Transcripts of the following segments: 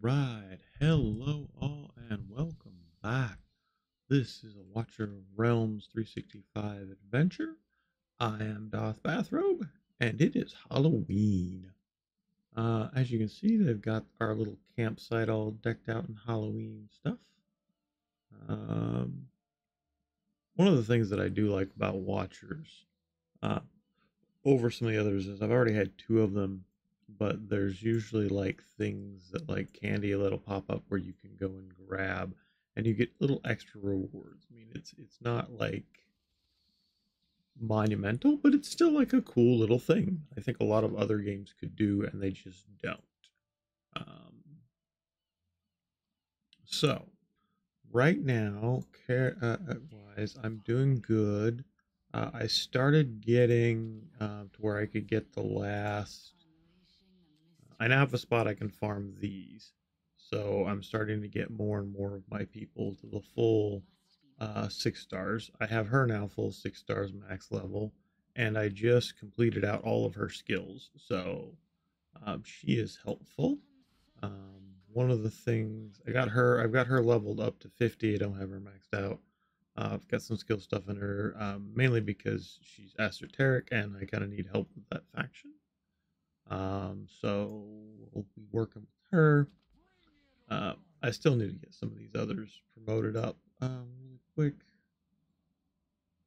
Right. Hello, all, and welcome back. This is a Watcher of Realms 365 adventure. I am Darth Bathrobe, and it is Halloween. Uh, as you can see, they've got our little campsite all decked out in Halloween stuff. Um, one of the things that I do like about Watchers uh, over some of the others is I've already had two of them but there's usually like things that like candy that'll pop up where you can go and grab and you get little extra rewards. I mean, it's it's not like monumental, but it's still like a cool little thing. I think a lot of other games could do and they just don't. Um, so, right now, care uh, uh wise, I'm doing good. Uh, I started getting uh, to where I could get the last I now have a spot I can farm these. So I'm starting to get more and more of my people to the full uh, six stars. I have her now full six stars max level, and I just completed out all of her skills. So um, she is helpful. Um, one of the things I got her, I've got her leveled up to 50. I don't have her maxed out. Uh, I've got some skill stuff in her, um, mainly because she's esoteric and I kind of need help with that faction. Um, so we'll be working with her. Uh, I still need to get some of these others promoted up um, really quick.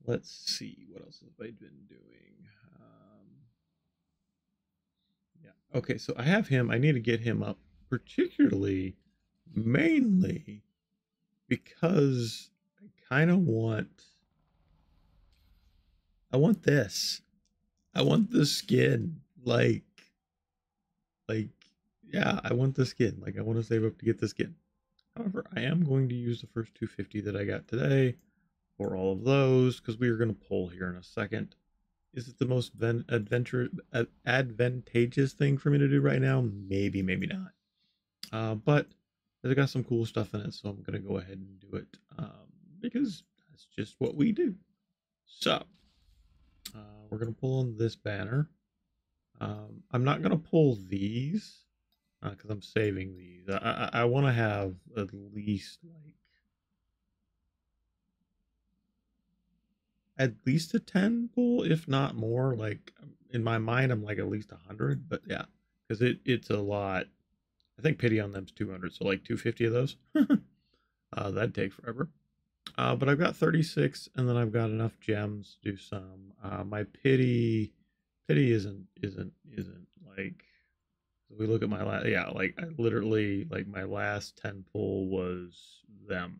Let's see what else have I been doing. Um, yeah. Okay, so I have him. I need to get him up, particularly, mainly because I kind of want. I want this. I want the skin. Like, like, yeah, I want the skin. Like, I want to save up to get the skin. However, I am going to use the first 250 that I got today for all of those because we are going to pull here in a second. Is it the most ven- adventure advantageous thing for me to do right now? Maybe, maybe not. Uh, but it's got some cool stuff in it, so I'm going to go ahead and do it um, because that's just what we do. So uh, we're going to pull on this banner. Um, I'm not going to pull these because uh, I'm saving these. I, I, I want to have at least like at least a 10 pull, if not more. Like in my mind, I'm like at least 100, but yeah, because it, it's a lot. I think pity on them's 200, so like 250 of those. uh, that'd take forever. Uh, but I've got 36, and then I've got enough gems to do some. Uh, my pity pity isn't isn't isn't like we look at my last yeah like I literally like my last 10 pull was them.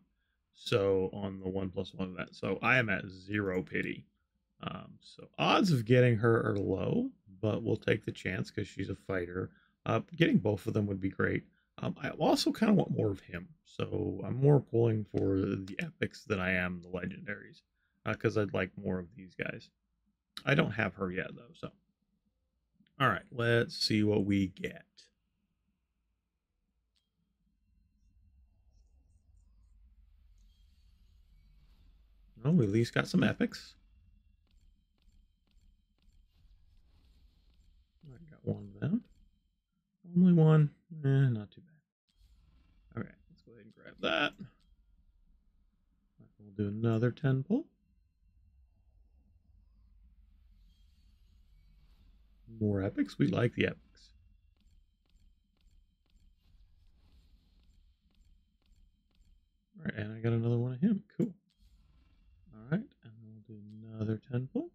So on the one plus one that so i am at zero pity. Um so odds of getting her are low but we'll take the chance because she's a fighter. Uh getting both of them would be great. Um i also kind of want more of him so i'm more pulling for the epics than i am the legendaries because uh, i'd like more of these guys. I don't have her yet though, so. All right, let's see what we get. Well, we at least got some epics. I got one of them. Only one. Eh, not too bad. All right, let's go ahead and grab that. We'll do another 10 pull. More epics? We like the epics. All right, and I got another one of him. Cool. All right, and we'll do another 10 pull.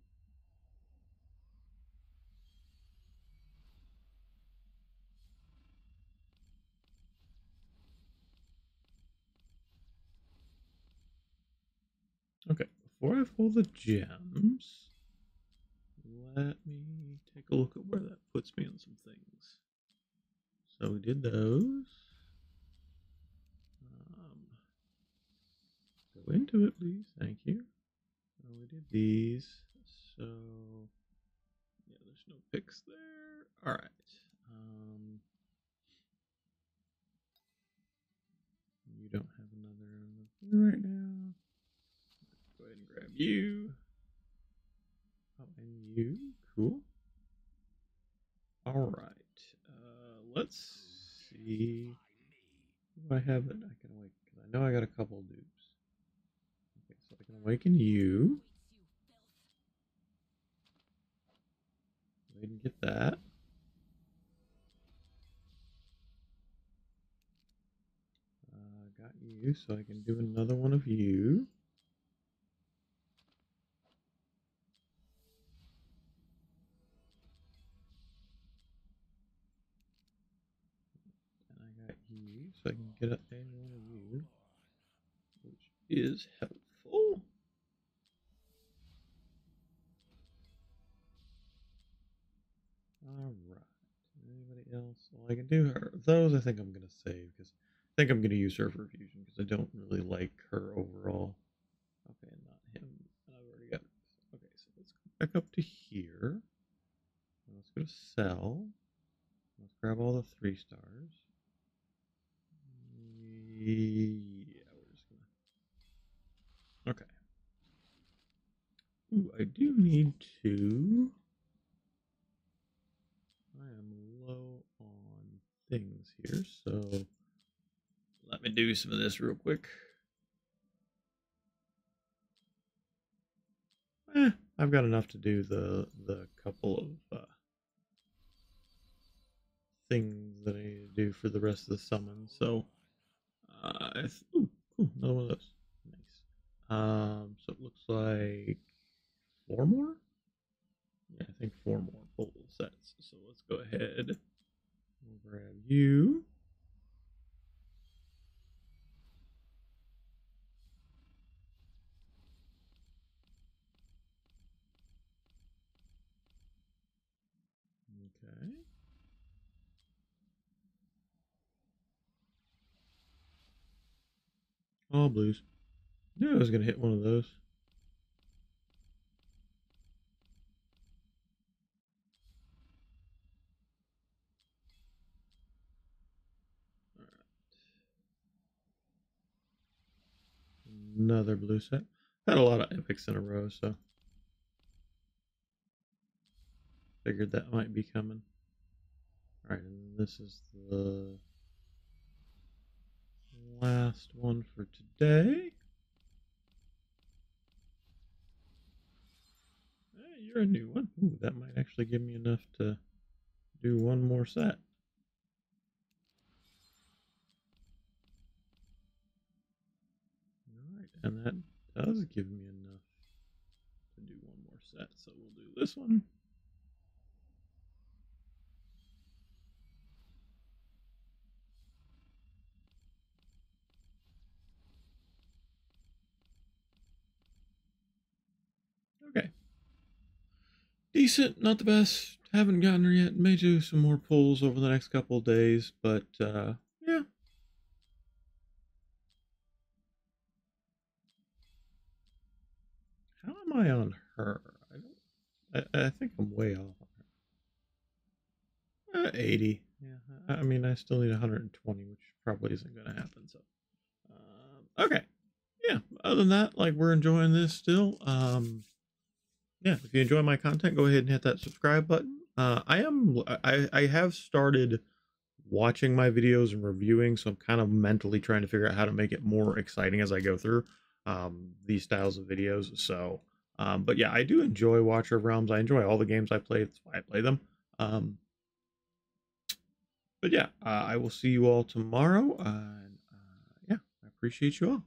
Okay, before I pull the gems, let me take a look at where that puts me on some things. So we did those. Um, go into it, please. Thank you. So we did these. So yeah, there's no picks there. All right. Um, you don't have another right now. Go ahead and grab you. Oh, and you. Cool. All right. Uh, let's see. I have it, I can awaken? I know I got a couple dupes. Okay, so I can awaken you. I didn't get that. Uh, got you, so I can do another one of you. So I can get up any one of you, which is helpful. All right. Anybody else? Well, I can do her. Those I think I'm gonna save because I think I'm gonna use her for fusion because I don't really like her overall. Okay, not him. I've already got. Okay, so let's go back up to here. Let's go to sell. Let's grab all the three stars. Yeah, we're just gonna. Okay. Ooh, I do need to. I am low on things here, so let me do some of this real quick. Eh, I've got enough to do the the couple of uh, things that I need to do for the rest of the summon. So, I ooh, cool, another one of those. Nice. Um, so it looks like four more. Yeah, I think four more full sets. So let's go ahead. We'll grab you. Okay. All blues. I Knew I was gonna hit one of those. Another blue set. Had a lot of epics in a row, so figured that might be coming. All right, and this is the last one for today. Hey, you're a new one. Ooh, that might actually give me enough to do one more set. All right, and that does give me enough to do one more set. So we'll do this one. Okay. Decent, not the best. Haven't gotten her yet. May do some more pulls over the next couple of days, but uh, yeah. How am I on her? I don't. I, I think I'm way off on her. Uh, 80. Yeah. I, I mean, I still need 120, which probably isn't going to happen. So, um, okay. Yeah. Other than that, like we're enjoying this still. Um, yeah, if you enjoy my content, go ahead and hit that subscribe button. Uh, I am I I have started watching my videos and reviewing, so I'm kind of mentally trying to figure out how to make it more exciting as I go through um, these styles of videos. So, um, but yeah, I do enjoy Watcher of Realms. I enjoy all the games I play. That's why I play them. Um, but yeah, uh, I will see you all tomorrow. Uh, and yeah, I appreciate you all.